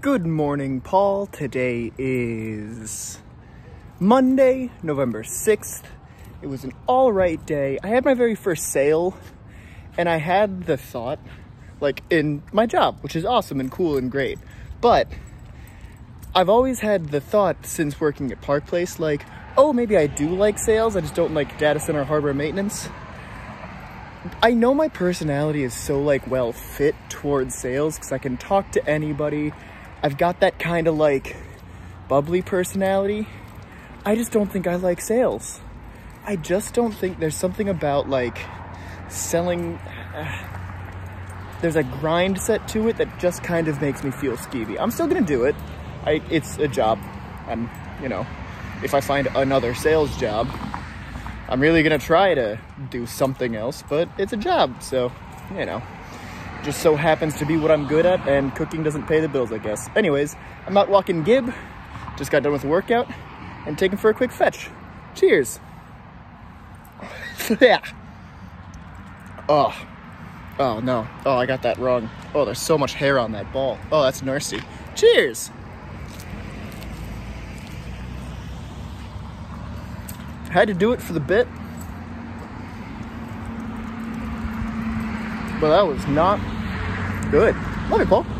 Good morning, Paul. Today is Monday, November 6th. It was an all right day. I had my very first sale, and I had the thought, like in my job, which is awesome and cool and great. But I've always had the thought since working at Park Place, like, oh, maybe I do like sales, I just don't like data center hardware maintenance. I know my personality is so like well fit towards sales because I can talk to anybody. I've got that kind of like bubbly personality. I just don't think I like sales. I just don't think there's something about like selling. Uh, there's a grind set to it that just kind of makes me feel skeevy. I'm still gonna do it. I, it's a job. I'm, you know, if I find another sales job, I'm really gonna try to do something else, but it's a job, so, you know just so happens to be what I'm good at, and cooking doesn't pay the bills, I guess. Anyways, I'm out walking Gib, just got done with a workout, and taking for a quick fetch. Cheers. yeah. Oh. Oh, no. Oh, I got that wrong. Oh, there's so much hair on that ball. Oh, that's nasty. Cheers. Had to do it for the bit. But that was not good. Love you, Paul.